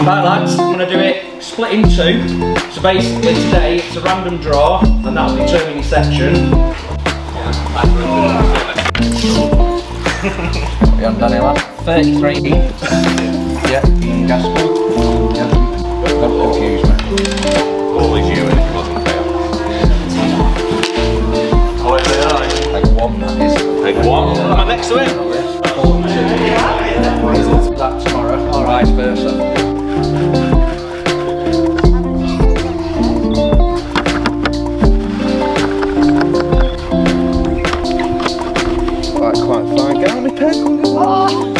Right lads, I'm going to do it split in two. So basically today it's a random draw and that'll determine your section. You haven't done lad? 33. Yeah, Ian Yeah. Don't confuse me. Always you Get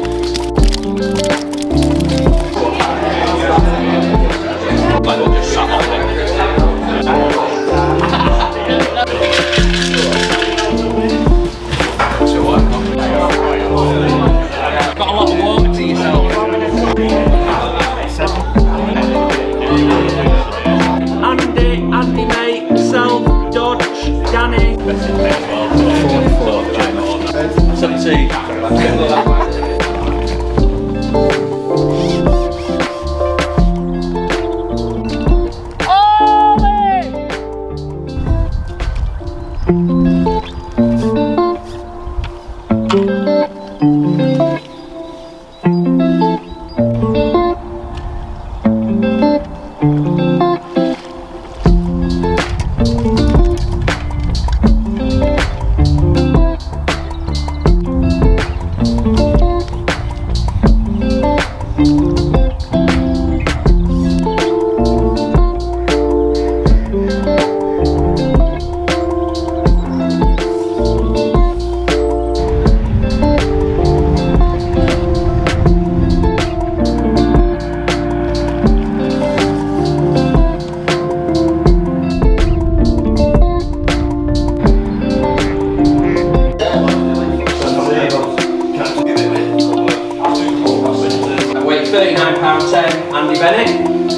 Danny. 17.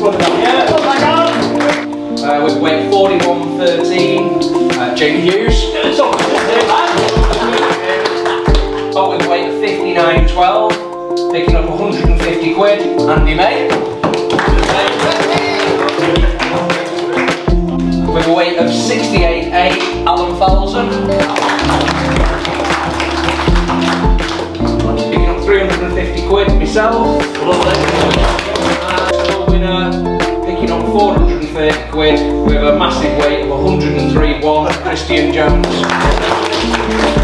Uh, with weight 41.13, uh, Jamie Hughes. But with weight 59.12, picking up 150 quid, Andy May. With a weight of 68.8, Alan Falson. Picking up 350 quid, yourself. 5 quid with a massive weight of 103 1, Kristian Jones.